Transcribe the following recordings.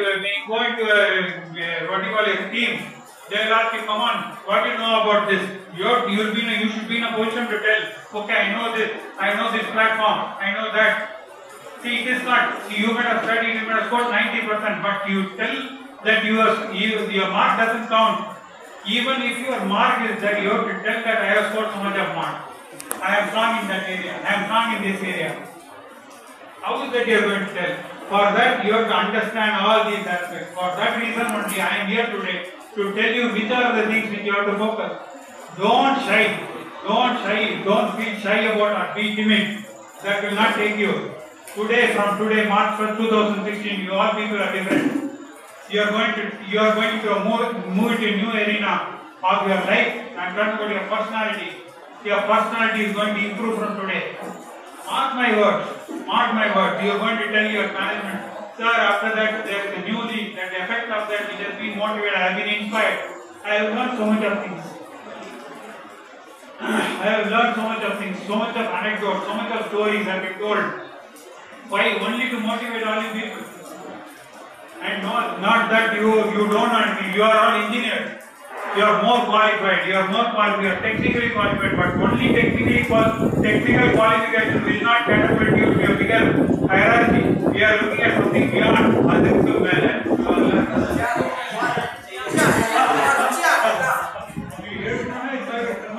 When you go into a, what you call a team, they'll ask you, come on, what do you know about this? You're, in a, you should be in a position to tell, okay, I know this, I know this platform, I know that. See, it is not, you might have studied, you might have scored 90%, but you tell that your, you, your mark doesn't count. Even if your mark is that, you have to tell that I have scored so much of mark. I am strong in that area, I am strong in this area. How is that you are going to tell? For that, you have to understand all these aspects. For that reason only, I am here today to tell you which are the things which you have to focus. Don't shy. Don't shy. Don't feel shy about or be timid. That will not take you. Today, from today, March 1st, 2016, you all people are different. You are going to you are going to move, move into a new arena of your life and talk about your personality. Your personality is going to improve from today. Mark my words. Mark my words. You are going to tell your management, sir. After that, there is a new lead. That the effect of that, which has been motivated, I have been inspired. I have learned so much of things. I have learned so much of things, so much of anecdotes, so much of stories have been told. Why? Only to motivate all you people. And not, not that you you don't anything. You are all engineers. You are more qualified. You are more qualified. You are technically qualified. But only technically qual- technical qualification will not catapult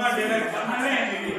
Ma che cosa?